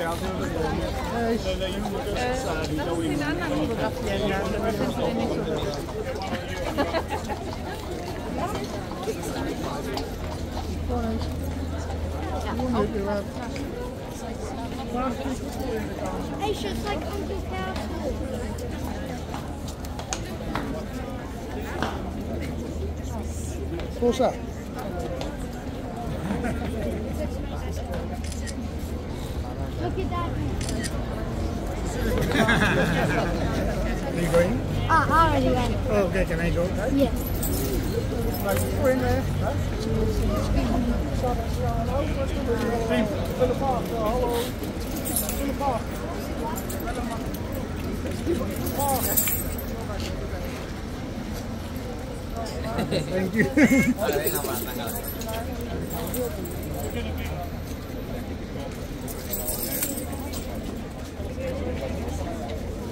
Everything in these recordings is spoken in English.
Hey, just like Uncle Castle. Rosa. Look at that. Are you going? Ah, I already went. Oh, okay, can I go? Yes.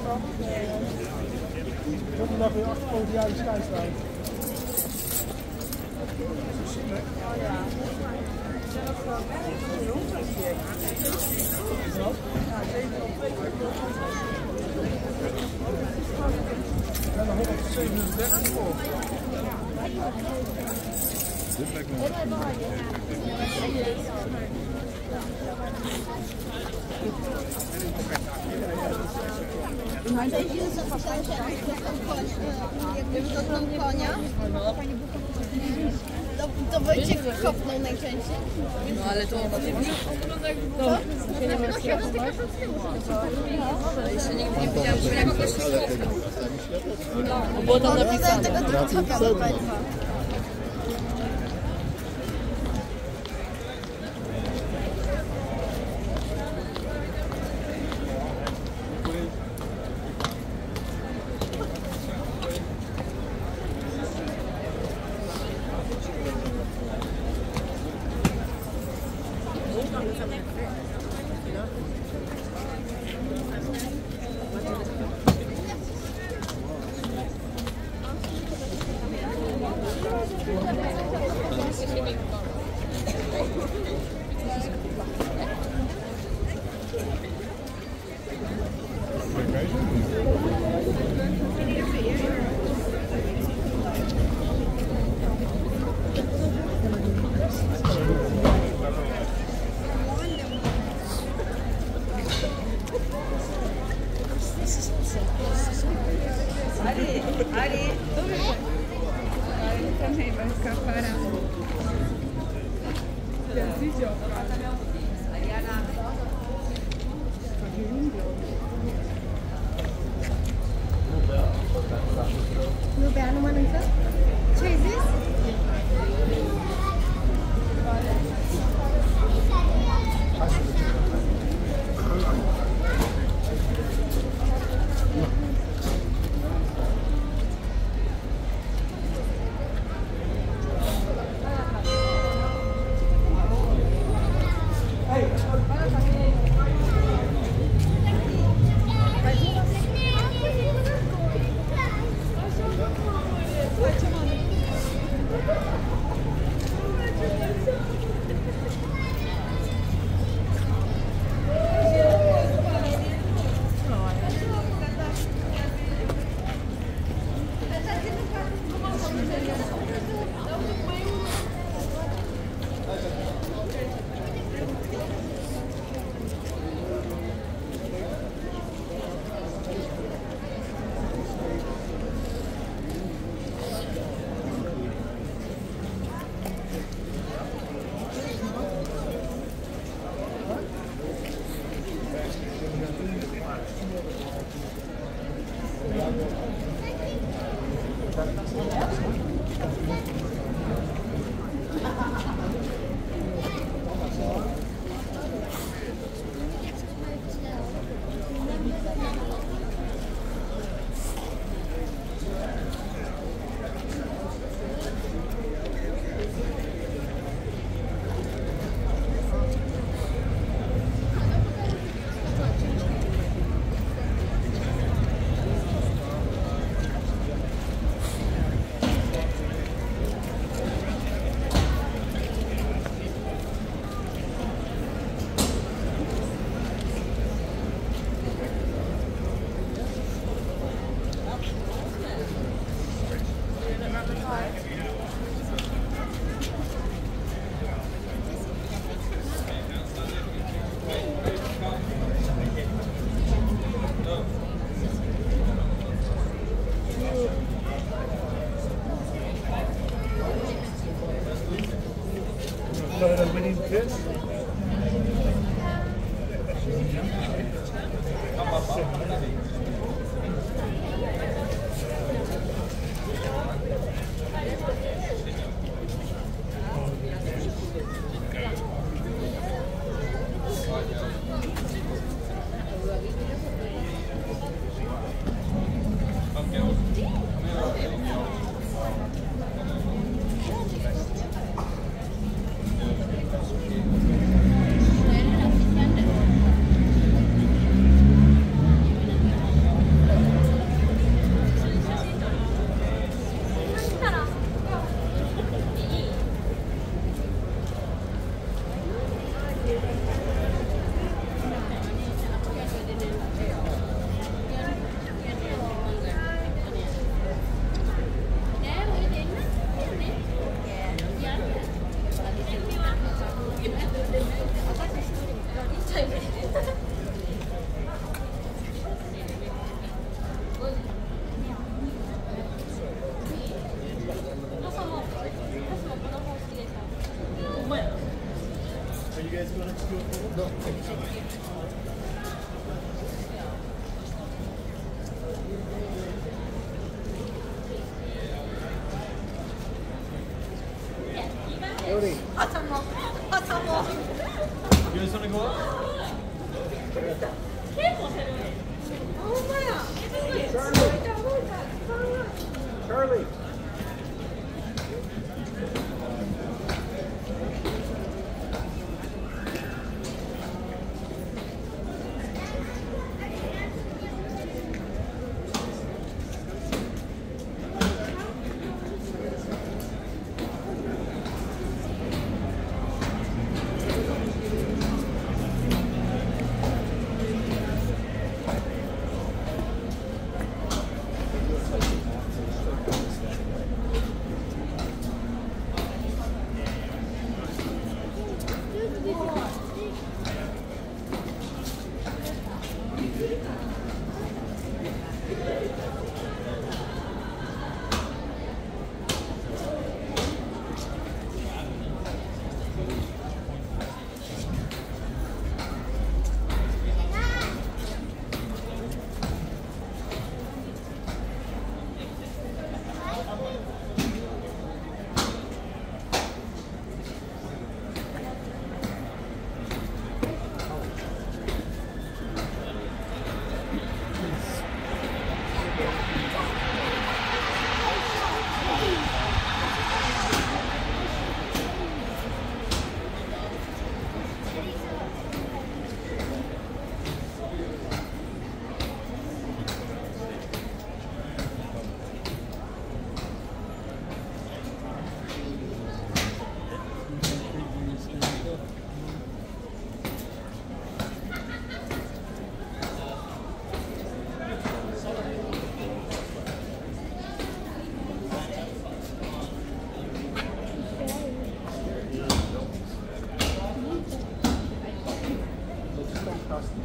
kan. Nog weer de staan. Oh ja, zelf gewoon een rondplezier. Ja, zeker op Dit lijkt me Jakby konia. To, to kopnął najczęściej. No ale to wygląda jak było. No. Jeszcze nigdy nie widziałam, żeby ja kogoś nie no, Bo tam napisane. Thank you. No, guys going to do? No.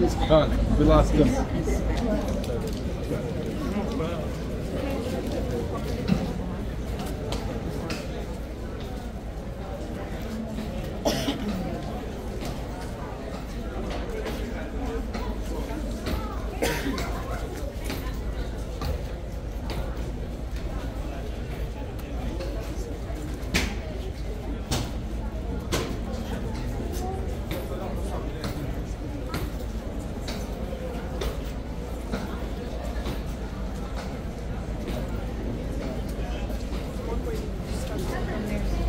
He's gone. We lost him. and there's